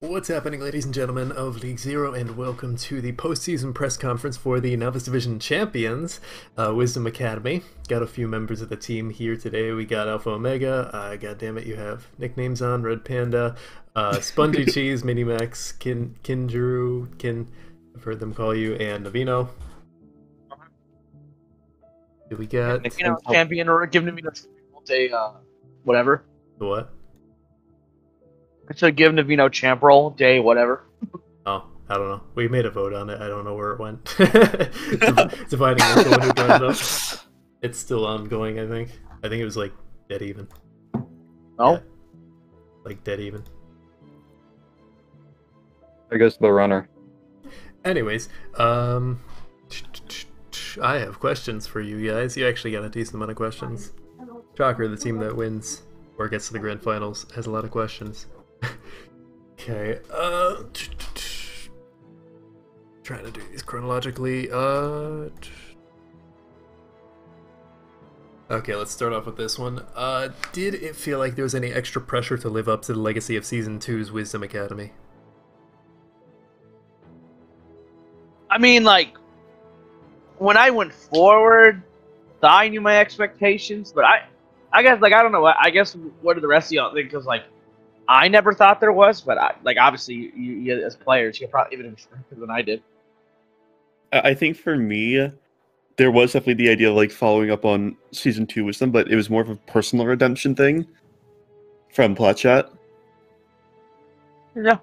What's happening, ladies and gentlemen of League Zero, and welcome to the postseason press conference for the Novice Division champions, uh, Wisdom Academy. Got a few members of the team here today. We got Alpha Omega. Uh, God damn it, you have nicknames on Red Panda, uh, Spongy Cheese, Minimax, Kin Kinjuru, Kin. I've heard them call you, and Navino. Do we got know, champion or giving me a uh, whatever. the what? So give Navino champ roll day whatever. Oh, I don't know. We made a vote on it. I don't know where it went. Dividing up the one who brought it up. It's still ongoing, I think. I think it was like dead even. No, Yeah. Like dead even. There goes the runner. Anyways, um, I have questions for you guys. You actually got a decent amount of questions. Shocker, the team that wins or gets to the grand finals has a lot of questions. Okay, uh, trying to do these chronologically. Uh, okay, let's start off with this one. Uh, did it feel like there was any extra pressure to live up to the legacy of season two's Wisdom Academy? I mean like when I went forward, I knew my expectations, but I, I guess like I don't know. I guess what do the rest of y'all think? Because like I never thought there was, but I, like obviously you, you, you as players, you probably even than I did. I I think for me, there was definitely the idea of like following up on season two with them, but it was more of a personal redemption thing from Plotchat. Yeah.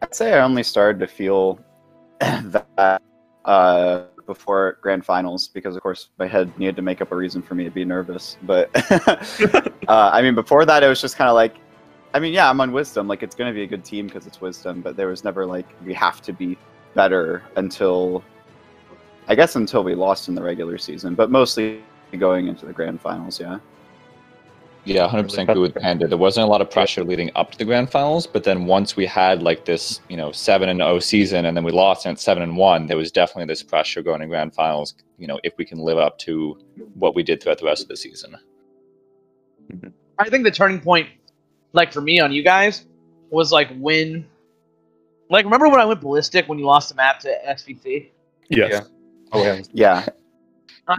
I'd say I only started to feel that uh, before grand finals because, of course, my head needed to make up a reason for me to be nervous. But uh, I mean, before that, it was just kind of like, I mean, yeah, I'm on Wisdom. Like, it's going to be a good team because it's Wisdom. But there was never like we have to be better until, I guess, until we lost in the regular season. But mostly going into the grand finals. Yeah. Yeah, 100% agree with Panda. There wasn't a lot of pressure leading up to the grand finals, but then once we had like this, you know, 7 and 0 season and then we lost and 7 and 1, there was definitely this pressure going to grand finals, you know, if we can live up to what we did throughout the rest of the season. I think the turning point, like for me on you guys, was like when, like remember when I went ballistic when you lost the map to SVC? Yes. Yeah. Oh yeah. Yeah.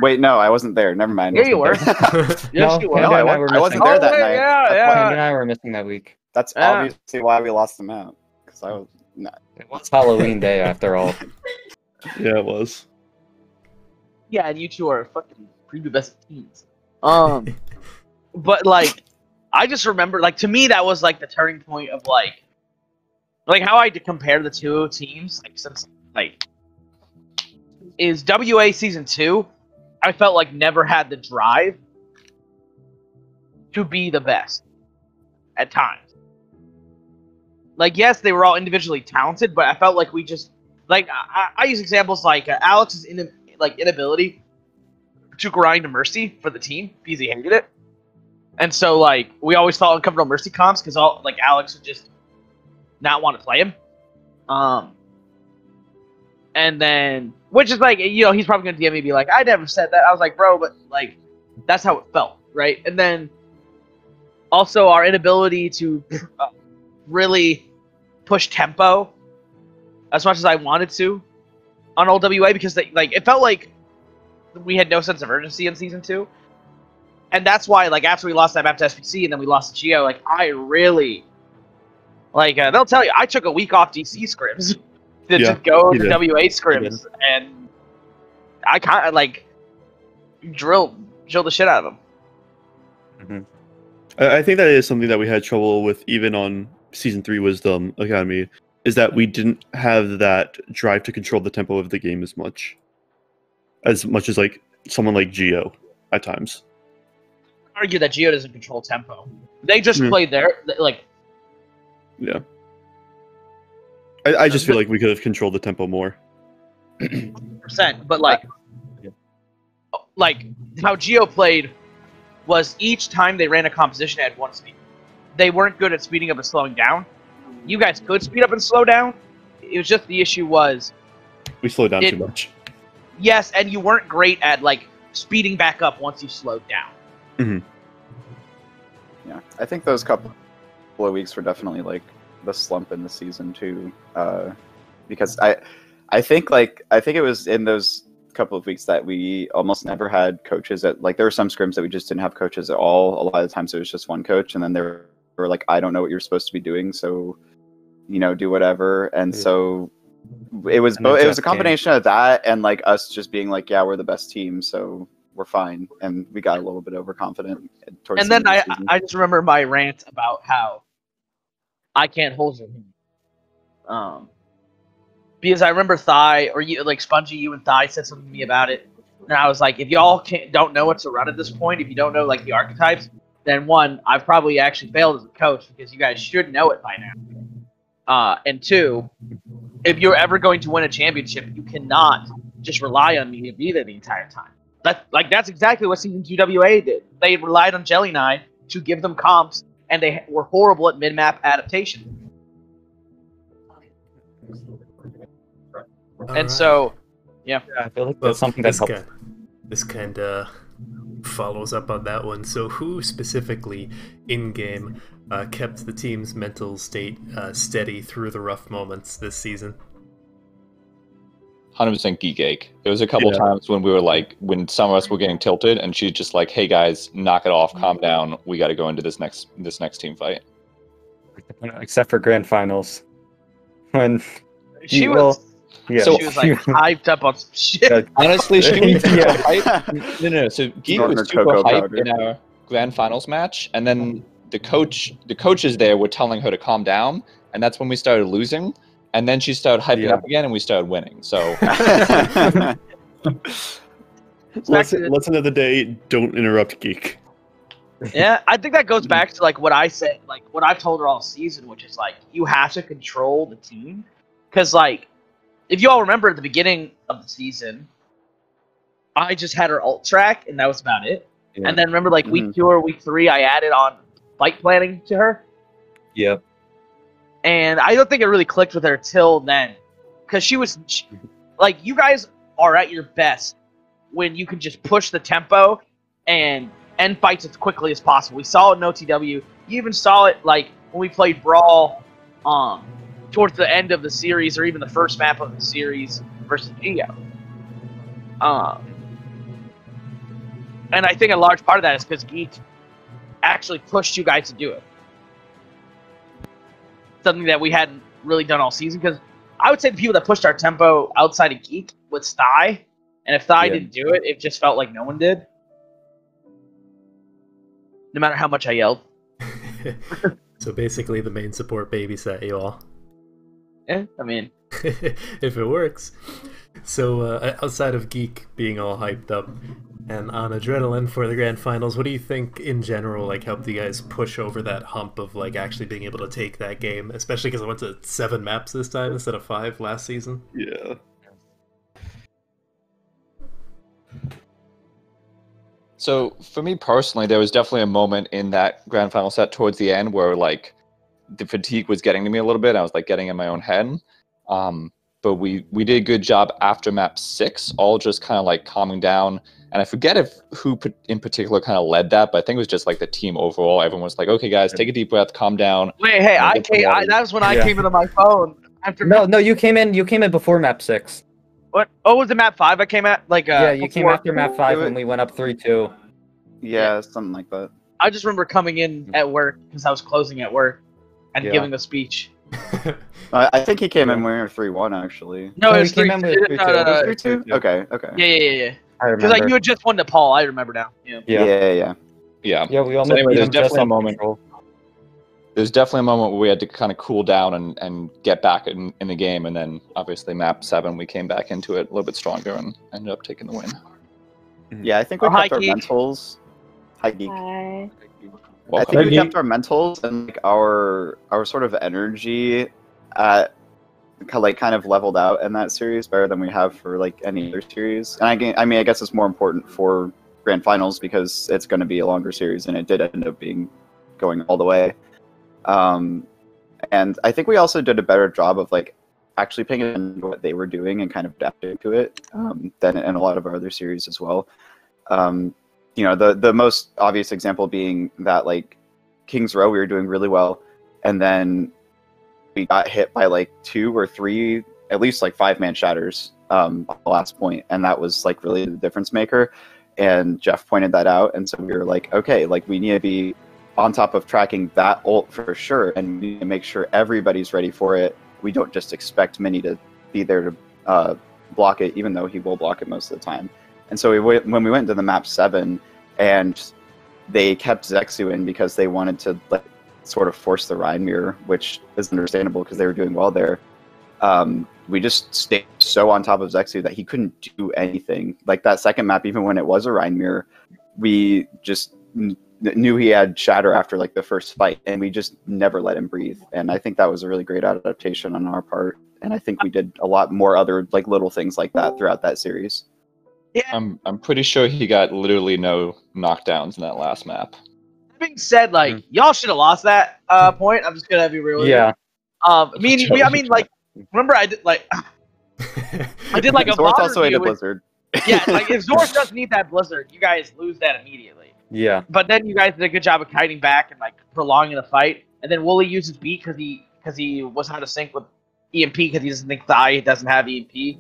Wait, no, I wasn't there. Never mind. Yeah, you were. Yes, no, you were. No, I and I were I wasn't there Oh, that yeah, night. yeah, That's yeah. why- and I were missing that week. That's Yeah. obviously why we lost them out. Because I was not. It was Halloween day after all. Yeah, it was. Yeah, and you two are fucking preview best teams. Um, but like, I just remember, like, to me, that was like the turning point of like, like how I had to compare the two teams, like, since like, is WA season two. I felt like never had the drive to be the best at times. Like, yes, they were all individually talented, but I felt like we just like I, I use examples like uh, Alex's in, like inability to grind mercy for the team because he hated it, and so like we always thought uncomfortable mercy comps because all like Alex would just not want to play him, um, and then which is like you know he's probably gonna DM me be like I never said that. I was like bro but like that's how it felt right? And then also our inability to uh, really push tempo as much as I wanted to on old WA because they, like it felt like we had no sense of urgency in season two, and that's why like after we lost that map to SPC and then we lost to Geo, like I really like uh, they'll tell you I took a week off DC scrims to Yeah, just go to. WA scrims and I kind of like drill drill the shit out of them. I, I think that is something that we had trouble with even on season three Wisdom Academy, is that we didn't have that drive to control the tempo of the game as much. As much as like someone like Geo at times. Argue that Geo doesn't control tempo. They just Hmm. play their like Yeah. I, I just feel like we could have controlled the tempo more. percent, but like, like how Geo played was each time they ran a composition at one speed. They weren't good at speeding up and slowing down. You guys could speed up and slow down. It was just the issue was We slowed down It- too much. yes, and you weren't great at like speeding back up once you slowed down. Mm-hmm. Yeah, I think those couple couple of weeks were definitely like the slump in the season too, uh, because I, I think like I think it was in those couple of weeks that we almost never had coaches that like there were some scrims that we just didn't have coaches at all. A lot of times it was just one coach, and then there were like, I don't know what you're supposed to be doing, so you know, do whatever. And Yeah. so it was And both. It was a Jeff came. combination of that and like us just being like, yeah, we're the best team, so we're fine. And we got a little bit overconfident towards. and the then I of the season. I just remember my rant about how I can't hold hand. Um, because I remember Thigh or you like Spongy, you and Thigh said something to me about it, and I was like, if y'all can't don't know what to run at this point, if you don't know like the archetypes, then one, I've probably actually failed as a coach because you guys should know it by now. Uh, and two, if you're ever going to win a championship, you cannot just rely on me to be there the entire time. That like that's exactly what season two WA did. They relied on Jelly Nine to give them comps, and they were horrible at mid map adaptation. All and right. so, Yeah, I feel like Well, that's something that this kind, this kind of follows up on that one. So, who specifically in game uh, kept the team's mental state uh, steady through the rough moments this season? Hundred percent geek ache. There was a couple Yeah. times when we were like, when some of us were getting tilted, and she's just like, "Hey guys, knock it off, calm down. We got to go into this next this next team fight." Except for grand finals. When she You- was yeah, So- she was like hyped up on some shit. Honestly, she was super Yeah. hype. No, no, no. So Geek Snorting was super cocoa hype powder. in our grand finals match, and then the coach, the coaches there were telling her to calm down, and that's when we started losing. And then she started hyping Yeah. up again, and we started winning. So Back Lesson, to- lesson of the day: Don't interrupt geek. yeah, I think that goes back to like what I said, like what I've told her all season, which is like you have to control the team, because like if you all remember at the beginning of the season, I just had her alt track and that was about it. Yeah. And then remember like week Mhm. two or week three, I added on fight planning to her, Yep. And I don't think it really clicked with her till then, because she was she, like, you guys are at your best when you can just push the tempo and end fights as quickly as possible. We saw it in OTW. You even saw it like when we played Brawl, um, towards the end of the series or even the first map of the series versus Geo. Um, and I think a large part of that is because Geek actually pushed you guys to do it. Something that we hadn't really done all season because I would say the people that pushed our tempo outside of Geek was Thigh, and if Thigh Yeah. didn't do it, it just felt like no one did. No matter how much I yelled. so, basically, the main support babysat you all. Yeah, I mean, if it works. So, uh, outside of Geek being all hyped up and on adrenaline for the grand finals, what do you think in general like helped you guys push over that hump of like actually being able to take that game? Especially because I went to seven maps this time instead of five last season. Yeah. So for me personally, there was definitely a moment in that grand final set towards the end where like the fatigue was getting to me a little bit. I was like getting in my own head. Um, but we we did a good job after map six, all just kind of like calming down. And I forget if who in particular kind of led that, but I think it was just like the team overall. Everyone was like, "Okay, guys, take a deep breath, calm down." wait, hey, I get the came. I, water. that was when I Yeah. came into my phone after. No, no, you came in. You came in before map six. What? Oh, was it map five? I came at like. Uh, yeah, you came after map five It when we went up three two. yeah, something like that. I just remember coming in at work because I was closing at work and Yeah. giving a speech. I, I think he came in Yeah. when three one actually. No, Oh, it he was came three. in with three two. Uh, no, no. Three two. Okay. Okay. Yeah, yeah, yeah, yeah. I Because like you had just won to Paul. I remember now. Yeah. Yeah. yeah. Yeah. yeah. Yeah, Yeah, we almost anyway, there's definitely a moment- control. there's definitely a moment where we had to kind of cool down and, and get back in, in the game, and then obviously map seven, we came back into it a little bit stronger and ended up taking the win. Yeah, I think we Oh, hi, kept our Geek. mentals. Hi, geek. Hi. I think we kept our mentals and like our our sort of energy at like kind of leveled out in that series better than we have for like any other series. And I, I mean, I guess it's more important for grand finals because it's going to be a longer series, and it did end up being going all the way. Um, and I think we also did a better job of like actually paying attention to what they were doing and kind of adapting to it um, than in a lot of our other series as well. Um, you know, the the most obvious example being that like Kings Row we were doing really well, and then we got hit by like two or three, at least like five man shatters um, the last point, and that was like really the difference maker. And Jeff pointed that out, and so we were like, okay, like we need to be on top of tracking that ult for sure, and we need to make sure everybody's ready for it. We don't just expect Mini to be there to uh, block it, even though he will block it most of the time. And so we went, when we went to the map seven, and they kept Zexu in because they wanted to like sort of force the Rein mirror, which is understandable because they were doing well there. Um, we just stayed so on top of Zexu that he couldn't do anything. Like that second map, even when it was a Rein mirror, we just kn- knew he had shatter after like the first fight, and we just never let him breathe. And I think that was a really great adaptation on our part. And I think we did a lot more other like little things like that throughout that series. Yeah. I'm I'm pretty sure he got literally no knockdowns in that last map. That being said, like y'all should have lost that uh, point. I'm just gonna be real. with you. Yeah. Um, I mean, we, I mean, like, remember I did like I did like a Zorth also ate review a with- blizzard. yeah, like if Zorth doesn't eat that blizzard, you guys lose that immediately. Yeah. But then you guys did a good job of kiting back and like prolonging the fight. And then Wooly uses beat because he because he was out of sync with EMP because he doesn't think Thigh doesn't have EMP.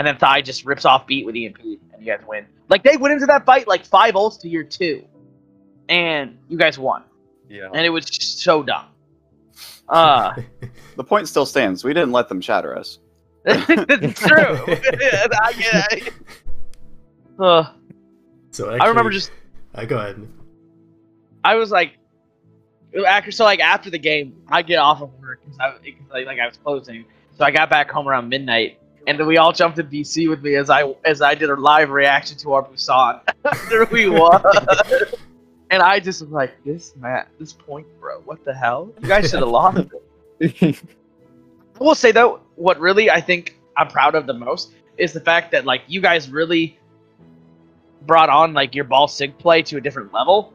And then Thigh just rips off beat with EMP and you guys win. Like they went into that fight like five ults to your two, and you guys won. Yeah. And it was just so dumb. Uh, The point still stands. We didn't let them shatter us. it's true. I get it. Uh, so I remember just I go ahead. I was like, after so like after the game, I get off of work because I like, like I was closing, so I got back home around midnight, and then we all jumped in DC with me as I as I did a live reaction to our Busan after we won, and I just was like, this man, this point, bro, what the hell? You guys should have lost. it." I will say though, what really I think I'm proud of the most is the fact that like you guys really brought on like your ball sig play to a different level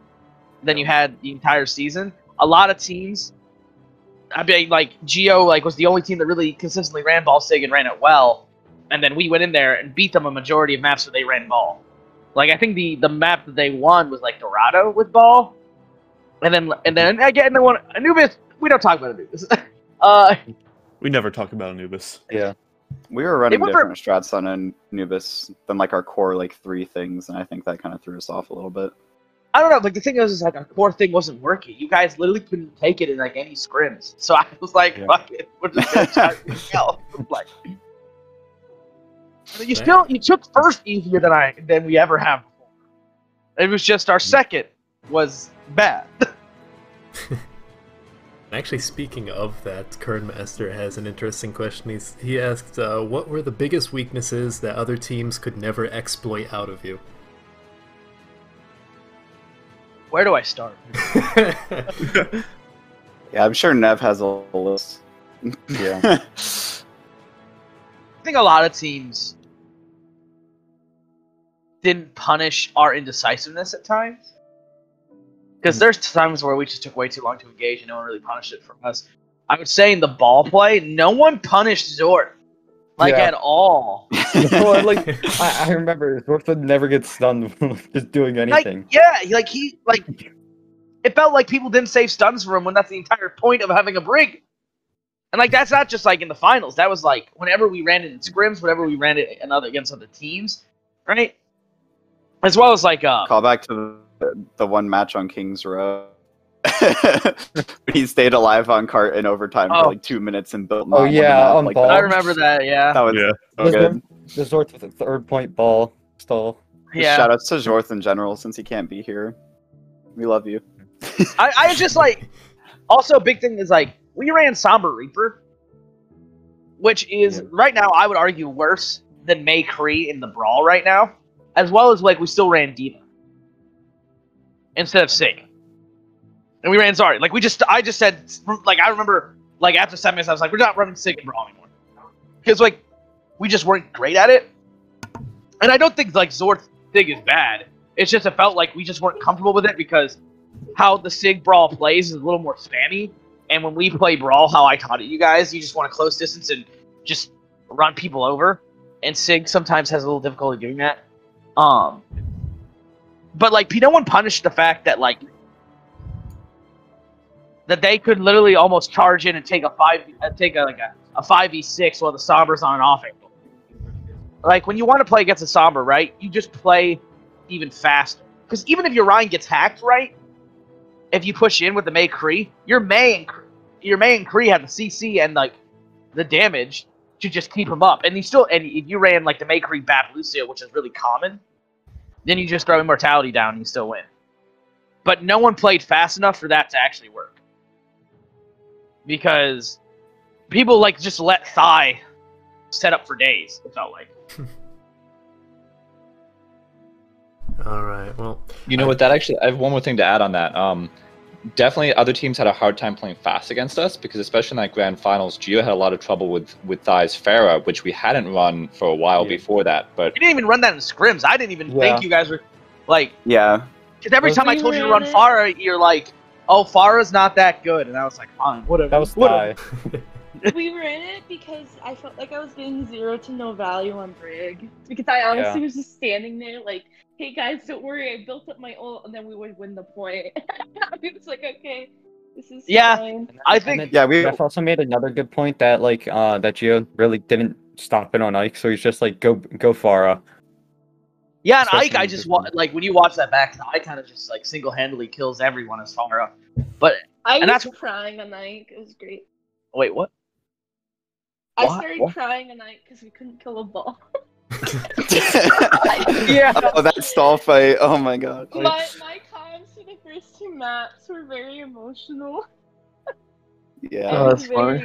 than you had the entire season. A lot of teams, I mean, like Geo, like was the only team that really consistently ran ball sig and ran it well, and then we went in there and beat them a majority of maps where they ran ball. Like I think the the map that they won was like Dorado with ball, and then and then again they won Anubis. We don't talk about Anubis. uh, We never talk about Anubis. yeah. We were running went for- different strats on Anubis than like our core like three things, and I think that kind of threw us off a little bit. I don't know. Like the thing is, is like our core thing wasn't working. You guys literally couldn't take it in like any scrims. So I was like, Yeah. fuck it, we're just gonna try everything. Like, I mean, you still you took first easier than I than we ever have before. It was just our second was bad. Actually, speaking of that, Kern Master has an interesting question. He's, he asked, uh, "What were the biggest weaknesses that other teams could never exploit out of you?" Where do I start? Yeah, I'm sure Nev has a list. Yeah. I think a lot of teams didn't punish our indecisiveness at times. Because hmm. there's times where we just took way too long to engage and no one really punished it from us. I would say in the ball play, no one punished Zorth. Like Yeah. at all. well, like I, I remember Zorth would never get stunned just doing anything. Like yeah, like he like it felt like people didn't save stuns for him when that's the entire point of having a brig. And like that's not just like in the finals. That was like whenever we ran it in scrims, whenever we ran it in other against other teams, right? As well as like uh Call back to the, the one match on Kings Row. he stayed alive on cart in overtime Oh. for like two minutes and built. Oh, yeah, on like ball. I remember that, yeah. That was Yeah. so good. The Zorth with a third point ball stall. Yeah. Shout outs to Zorth in general since he can't be here. We love you. I, I just like also a big thing is like we ran Sombra Reaper, which is Yeah. right now I would argue worse than Mei Cree in the brawl right now, as well as like we still ran D.Va instead of Sig, and we ran Zari. Like we just I just said like I remember like after seven minutes I was like we're not running Sig brawl anymore because like we just weren't great at it, and I don't think like Zorth Sig is bad. It's just it felt like we just weren't comfortable with it because how the Sig Brawl plays is a little more spammy. And when we play Brawl, how I taught it you guys, you just want to close distance and just run people over. And Sig sometimes has a little difficulty doing that. Um, but like, no one punished the fact that like that they could literally almost charge in and take a five, uh, take a like a, a five v six while the Sombras on an offense. Like when you want to play against a Sombra, right? You just play even faster. Because even if your Rein gets hacked, right? If you push in with the Mei Cree, your Mei and your Mei and Cree have the CC and like the damage to just keep him up. And you still and if you ran like the Mei Cree Bap Lucio, which is really common, then you just throw immortality down and you still win. But no one played fast enough for that to actually work. Because people like just let Thigh set up for days, it felt like. All right. Well, You know what? That actually, I have one more thing to add on that. Um, definitely, other teams had a hard time playing fast against us because, especially in that grand finals, Geo had a lot of trouble with with Thigh's Pharah, which we hadn't run for a while Yeah. before that. But You didn't even run that in scrims. I didn't even Yeah. think you guys were like Yeah. because every Was time I told you to run it? Pharah, you're like, "Oh, Pharah's not that good," and I was like, "Fine, whatever." That was whatever. Thigh. we ran it because I felt like I was getting zero to no value on Brig. Because I honestly was just standing there like, hey guys, don't worry, I built up my ult and then we would win the point. I was like, okay, this is Yeah. fine. I think then Yeah, we Jeff also made another good point that like uh that Geo really didn't stop it on Ike, so he's just like go go Pharah. Yeah, and Especially Ike, I just want like when you watch that back, I kind of just like single handedly kills everyone as Pharah. But I And was that's- crying a night. It was great. wait, what? I What? started What? crying a night because we couldn't kill a ball. Yeah. oh, that stall fight. Oh my god. my my comments for the first two maps were very emotional. Yeah. Oh, was that's funny.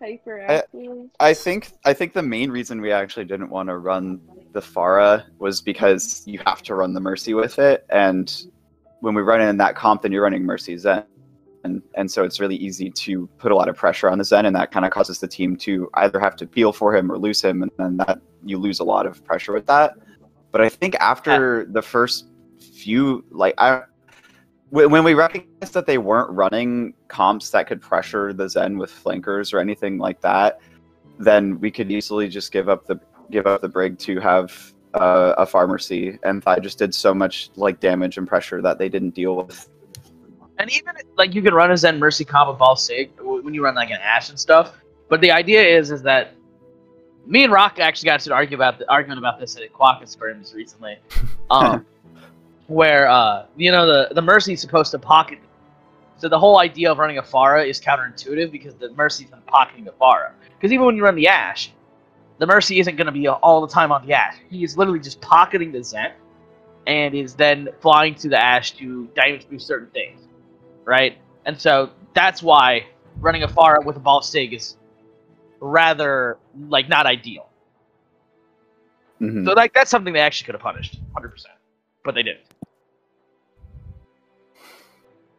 very hyperactive. I think I think the main reason we actually didn't want to run the Pharah was because you have to run the Mercy with it, and when we run in that comp, then you're running Mercy Zen, and and so it's really easy to put a lot of pressure on the Zen, and that kind of causes the team to either have to peel for him or lose him, and then that you lose a lot of pressure with that. But I think after the first few, like I. When when we recognized that they weren't running comps that could pressure the Zen with flankers or anything like that, then we could easily just give up the give up the brig to have uh, a Pharmercy, and I just did so much like damage and pressure that they didn't deal with. And even like you can run a Zen Mercy combo ball sig when you run like an Ashe and stuff. But the idea is is that me and Rock actually got to argue about the, argument about this at Quokka Scrims recently, um, where uh, you know the the Mercy is supposed to pocket. So the whole idea of running a Pharah is counterintuitive because the Mercy's not pocketing the Pharah. Because even when you run the Ashe, the Mercy isn't going to be all the time on the Ashe. He is literally just pocketing the Zen, and is then flying to the Ashe to damage boost certain things right? And so that's why running a Pharah with a ball sig is rather like not ideal. Mhm. So like that's something they actually could have punished, hundred percent, but they didn't.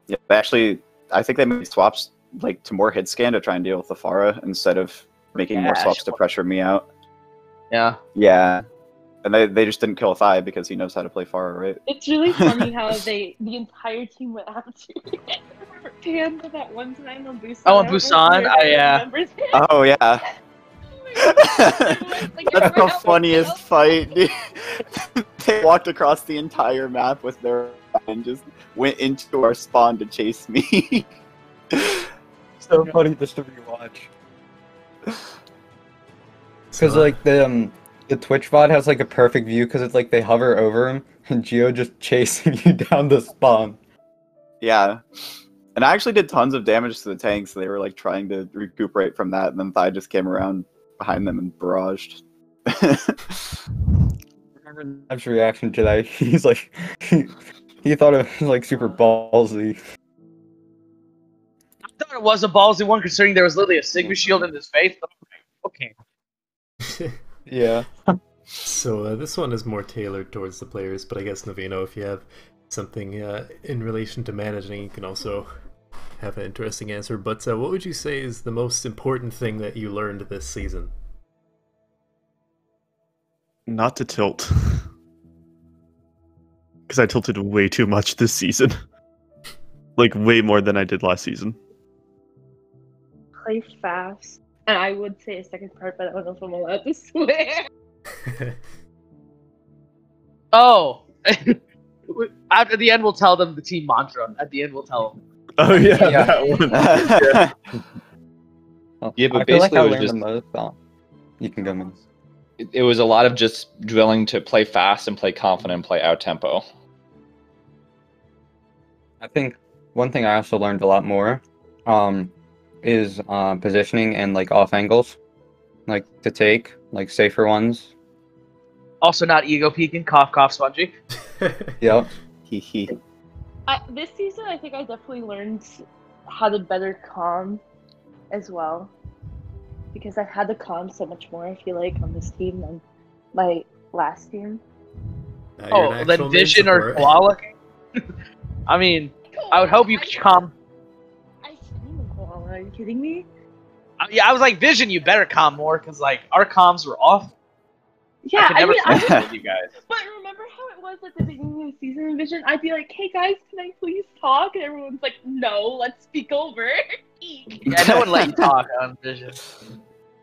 Yeah, actually, I think they made swaps like to more hit scan to try and deal with the Pharah instead of making more swaps to pressure me out. Yeah, Yeah, and they they just didn't kill a Thigh because he knows how to play Pharah, right? It's really funny how they the entire team went after Panda that one time on Busan. Oh, on I don't Busan? Oh, yeah. remember that. Oh yeah. Like, That's the funniest else- fight. dude. they walked across the entire map with their and just went into our spawn to chase me. So funny just to rewatch. Because like the um, the Twitch bot has like a perfect view because it's like they hover over him and Geo just chasing you down the spawn. yeah. And I actually did tons of damage to the tanks. So they were like trying to recuperate from that, and then Thigh just came around behind them and barraged. remember Nev's reaction to that. He's like, he, he thought it was like super ballsy. I thought it was a ballsy one considering there was literally a Sigma shield in his face. Okay, Yeah. so uh, this one is more tailored towards the players, but I guess Navino, if you have something uh, in relation to managing, you can also have an interesting answer. But uh, what would you say is the most important thing that you learned this season? Not to tilt. Because I tilted way too much this season. like, way more than I did last season. Play fast. And I would say a second part, but I don't know if I'm allowed to swear. oh, at the end we'll tell them the team mantra. At the end we'll tell them. Oh yeah, Yeah. that one. Well, Yeah, but I feel like basically I it was just- the most. You can go, man. It, it was a lot of just drilling to play fast and play confident and play out tempo. I think one thing I also learned a lot more um, is uh, positioning and like off angles, like to take like safer ones. Also, not ego peeking, cough, cough, spongy. Yep. Hee hee. This season, I think I definitely learned how to better calm as well. Because I've had to calm so much more, I feel like, on this team than my last team. Now Oh, actual then Vision or support. Koala? I mean, I would hope you I- calm. Are you kidding me? Uh, Yeah, I was like, Vision, you better calm more, because, like, our comms were off. Yeah, I could I, mean, I spend with you guys. But remember how it was at the beginning of the season in Vision? I'd be like, hey guys, can I please talk? And everyone's like, no, let's speak over. Yeah, no one let you talk on Vision.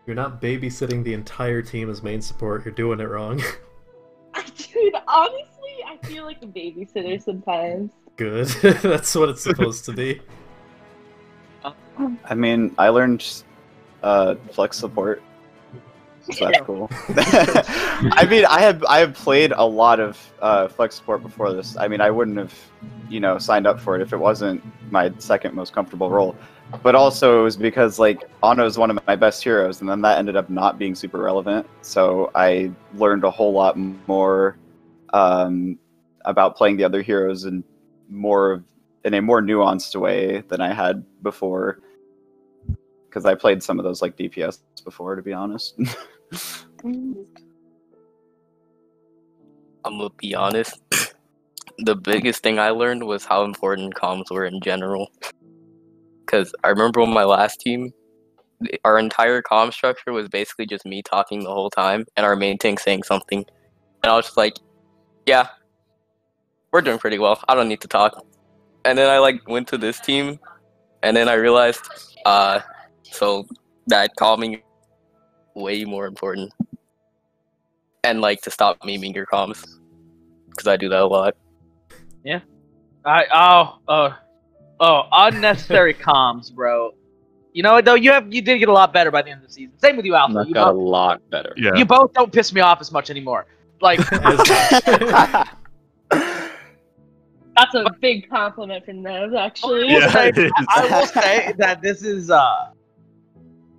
You're not babysitting the entire team as main support. You're doing it wrong. Dude, honestly, I feel like a babysitter sometimes. Good. That's what it's supposed to be. I mean, I learned uh, flex support. So that's cool. I mean, I have I have played a lot of uh, flex support before this. I mean, I wouldn't have, you know, signed up for it if it wasn't my second most comfortable role. But also, it was because like Ana is one of my best heroes, and then that ended up not being super relevant. So I learned a whole lot more um, about playing the other heroes and more of in a more nuanced way than I had before. Because I played some of those like DPS before, to be honest. I'm gonna be honest. the biggest thing I learned was how important comms were in general. Because I remember on my last team, our entire comm structure was basically just me talking the whole time and our main tank saying something. And I was just like, yeah, we're doing pretty well. I don't need to talk. And then I like went to this team and then I realized, uh, so that calming way more important. And like to stop memeing your comms because I do that a lot. Yeah. I oh oh oh unnecessary comms, bro. You know what though? You have you did get a lot better by the end of the season. Same with you, Alpha. You got a lot better. Yeah. you both don't piss me off as much anymore. Like That's a big compliment from Nev, actually. I will Yeah, say- it is. I will say that this is uh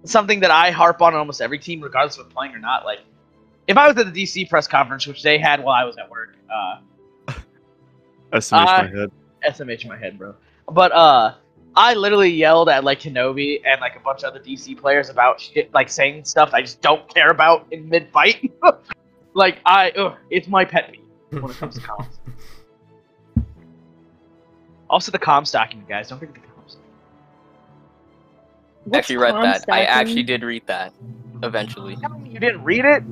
something that I harp on in almost every team, regardless of playing or not. Like, if I was at the DC press conference, which they had while I was at work, uh, Estimation Uh, my head. SMH in my head, bro. But uh, I literally yelled at like Kenobi and like a bunch of other DC players about shit, like saying stuff I just don't care about in mid fight. like I, ugh, it's my pet peeve when it comes to comms. Also, the comms document, guys. Don't forget the comms. What's actually read comm that. I actually did read that eventually. You didn't read it?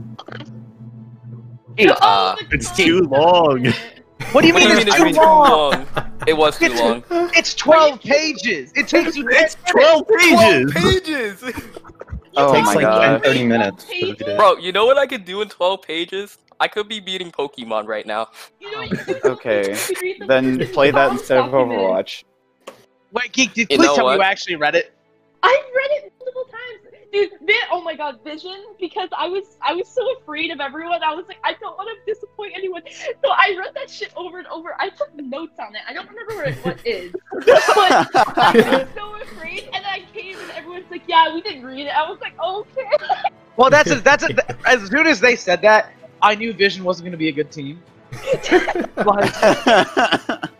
Uh, the It's too long. What do you What mean do you it's mean too it's long? It was too long. It's 12 pages. It takes you 10 Twelve pages. 12 pages! oh takes my like god. 10, 30 minutes. to Pages? read it. Bro, you know what I could do in 12 pages? I could be beating Pokemon right now. You know, Okay, you could read the Then play that instead of. Overwatch. Wait, Geek, did, You please know tell me you actually read it. I read it multiple times. Dude, oh my god, Vision, because I was I was so afraid of everyone. I was like, I don't want to disappoint anyone. So I read that shit over and over. I took notes on it. I don't remember what it what is. But I was so afraid, and then I came and everyone's like, yeah, we didn't read it. I was like, okay. Well, that's a, that's a, as soon as they said that, I knew Vision wasn't going to be a good team. Like,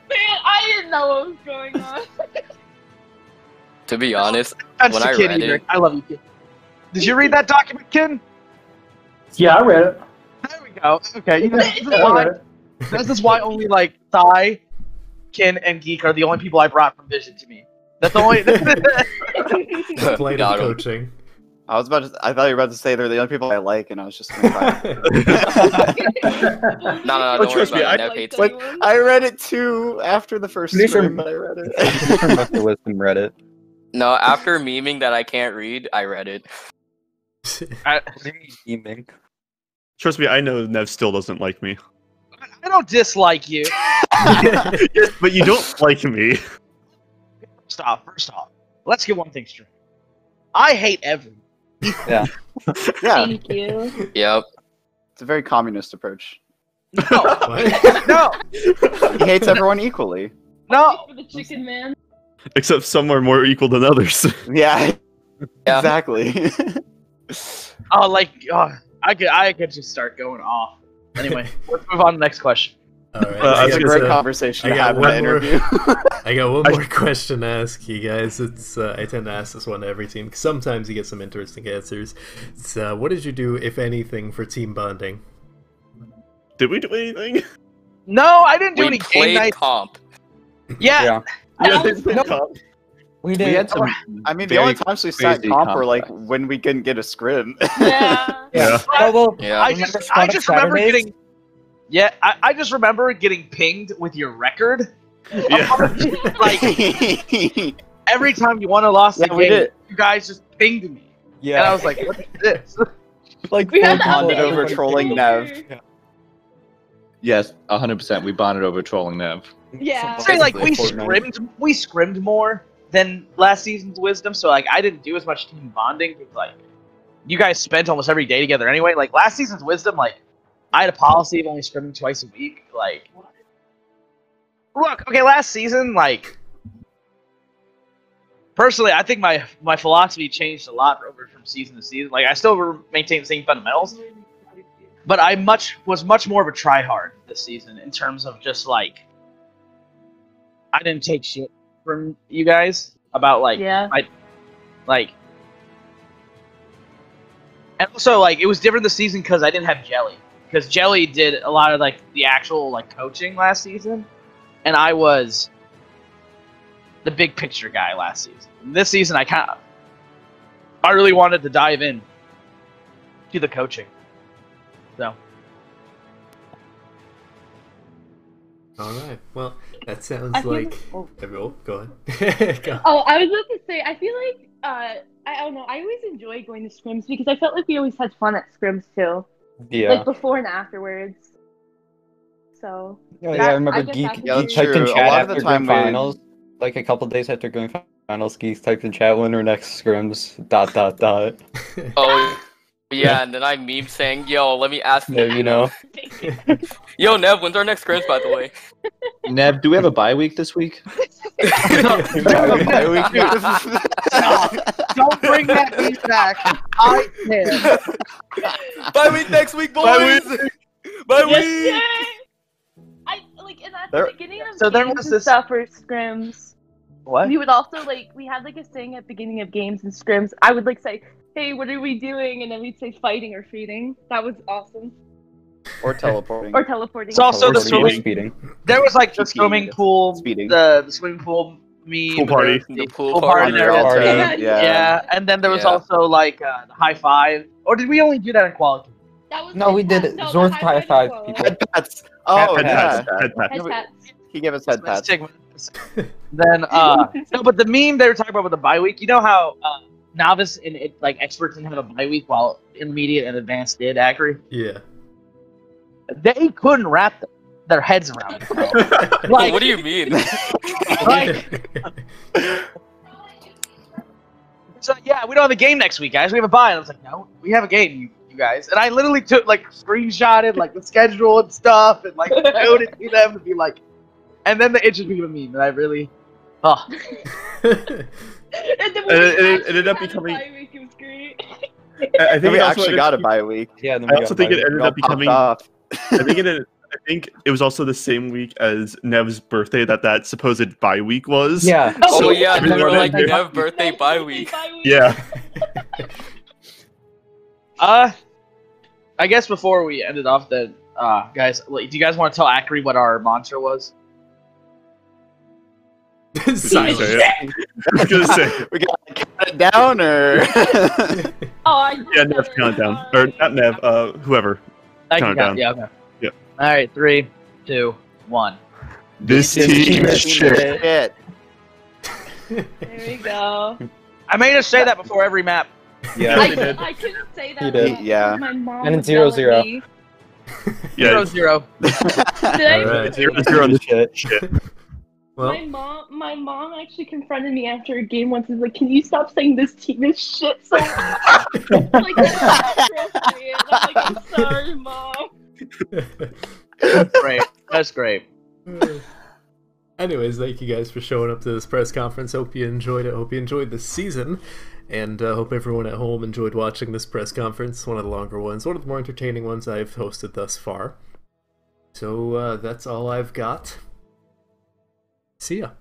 Man, I didn't know what was going on. To be honest, that's When I kid read either. it- I love you, kid. Did you read that document, kid? Yeah, I read it. There we go. Okay, you know, this, is why, this is why only like Thai, Kin, and Geek are the only people I brought from Vision to me. That's the only. Played Got in him. coaching. I was about to. I thought you were about to say they're the only people I like, and I was just gonna cry. no, no, no, Oh, don't worry trust me, about it. I- Nev hates Like. I read it too after the first Pretty stream, but I read Mr. it. Wisdom read it. No, after memeing that I can't read, I read it. I, Memeing. Trust me, I know Nev still doesn't like me. I don't dislike you. yes, but you don't like me. first off, first off, let's get one thing straight. I hate everyone. Yeah, Thank you. Yep. it's a very communist approach. No, no, He hates everyone equally. no. For the chicken man. Except some are more equal than others. Yeah, Yeah. exactly. Oh, like, oh, I could, I could just start going off. Anyway, let's move on to the next question. All right. Uh, I I It's a got, great say- conversation I to got have in one an more- interview. I got one more question to ask you guys. It's uh, I tend to ask this one to every team. Sometimes you get some interesting answers. It's, uh, what did you do, if anything, for team bonding? Did we do anything? No, I didn't do We any game night. comp. Yeah, Yeah. Yeah, was- they played comp. We we did. had some. I mean, the only times we sat crazy comp were like when we couldn't get a scrim. Yeah. Yeah. Oh, well, Yeah. I just, I just remember getting. Yeah, I, I just remember getting pinged with your record. Yeah. like every time you won or lost Yeah, the we game, did. you guys just pinged me, Yeah. and I was like, "What is this?" like We had bonded over trolling computer. Nev. Yes, 100%. We bonded over trolling Nev. Yeah. Say like we scrimmed, we scrimmed more than last season's wisdom. So like I didn't do as much team bonding because like you guys spent almost every day together anyway. Like last season's wisdom, like I had a policy of only scrimming twice a week. Like look, okay, last season, like personally, I think my my philosophy changed a lot over from season to season. Like I still re- maintain the same fundamentals, but I much was much more of a tryhard this season in terms of just like I didn't take shit from you guys about like Yeah. like and also like it was different this season because I didn't have Jelly because Jelly did a lot of like the actual like coaching last season, and I was the big picture guy last season. This season I kind of I really wanted to dive in to the coaching. All right. Well, that sounds I like. like- oh. Oh, go ahead. Go. Oh, I was about to say, I feel like, uh, I don't know, I always enjoy going to scrims because I felt like we always had fun at scrims too. Yeah. Like before and afterwards. So, yeah, that- I remember I Geek, that's Geek Yeah, that's typed in true. A chat lot of the time grand we- finals. Like a couple days after going finals, Geek typed in chat winner next scrims. Dot dot dot. Oh, yeah, and then I meme saying, "Yo, let me ask Yeah, you know. Yo, Nev, when's our next scrims, by the way? Nev, do we have a bye week this week? don't bring that beat back. I can. Bye week next week, boys. Bye Bye week. yay! I like and at There- the beginning of so there games was and this- stuff for scrims. What? We would also like we had like a saying at the beginning of games and scrims. I would like say, "Hey, what are we doing?" And then we'd say fighting or feeding. That was awesome. or teleporting. Or teleporting. It's also Or the swimming. speeding. There was like the Speeding. swimming pool, Speeding. the, the swimming pool meme, Pool party. The pool Pool party. party Party. Toad, Yeah. Yeah. and then there was Yeah. also like uh, the high five. Or did we only do that in quality? That was No, like we did it. no, the Zorth high high five five people. Head pats. Oh, Head yeah. pats. Head pats. Head pats. He gave us head pats. Then uh no, but the meme they were talking about with the bye week. You know how uh, novice and it, like experts didn't have a bye week while intermediate and advanced did. Acri, Yeah. they couldn't wrap them, their heads around it. Like- what do you mean? Like, so yeah, we don't have a game next week, guys. We have a bye. And I was like, no, we have a game, you, you guys. And I literally took like screenshotted like the schedule and stuff, and like showed it to them to be like. And then the itches became a meme, and I really, oh, And then And it- we it ended up had a becoming- bye week, It was great. I I think we it also actually ended- got a bye week. Yeah, then I also think it ended up becoming. popped I think it. ended- I think it was also the same week as Nev's birthday that that supposed bye week was. Yeah. Oh So yeah, they were like had- Nev birthday bye week. Yeah. uh, I guess before we ended off, then, uh, guys, do you guys want to tell Acri what our monster was? Silence. So. I was gonna say. we got to count it down, or Oh, I Yeah, Nev countdown or not Nev. Uh, whoever. I Count it count. Yeah. Okay. Yep. All right. Three, two, one. This This team team is is shit. shit. There we go. I made us say that before every map. Yeah. I, did. I couldn't say that. He did. Yeah. My mom And would it's zero, yell at zero. me. Zero Yeah. zero. Did I? All right. Zero zero on the shit. shit. Well, My mom, my mom actually confronted me after a game once. and was like, "Can you stop saying this team is shit?" So like, that's not appropriate. I'm like, "I'm sorry, mom." great. That's great. Anyways, thank you guys for showing up to this press conference. Hope you enjoyed it. Hope you enjoyed the season. And uh, hope everyone at home enjoyed watching this press conference. One of the longer ones, one of the more entertaining ones I've hosted thus far. So uh, that's all I've got. See ya.